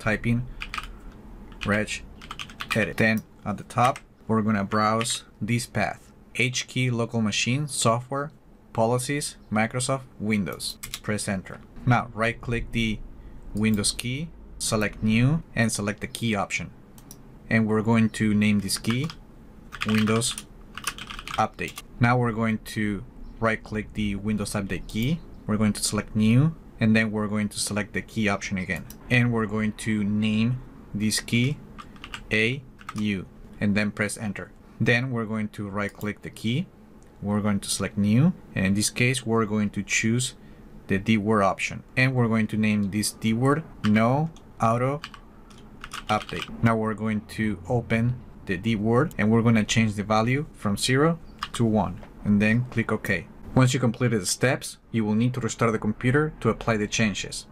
type in reg edit. Then at the top, we're gonna browse this path. H key local machine, software, policies, Microsoft, Windows. Press enter. Now right click the Windows key, select new and select the key option. And we're going to name this key Windows Update. Now we're going to right click the Windows Update key. We're going to select new and then we're going to select the key option again. And we're going to name this key AU and then press enter. Then we're going to right click the key. We're going to select new. And in this case, we're going to choose the dword option. And we're going to name this dword no auto update. Now we're going to open the dword and we're going to change the value from 0 to 1 and then click OK. Once you completed the steps, you will need to restart the computer to apply the changes.